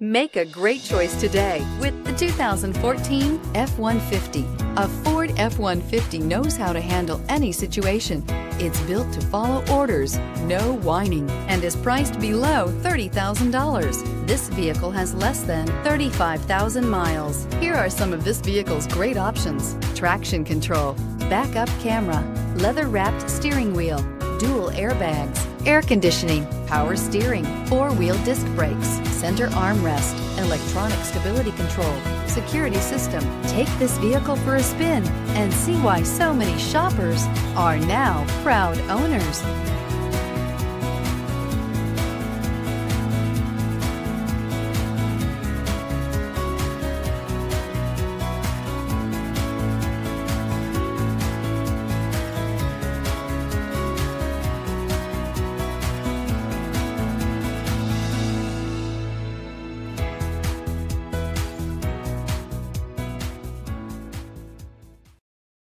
Make a great choice today with the 2014 F-150. A Ford F-150 knows how to handle any situation. It's built to follow orders, no whining, and is priced below $30,000. This vehicle has less than 35,000 miles. Here are some of this vehicle's great options. Traction control, backup camera, leather-wrapped steering wheel, dual airbags, air conditioning, power steering, four-wheel disc brakes, center armrest, electronic stability control, security system. Take this vehicle for a spin and see why so many shoppers are now proud owners.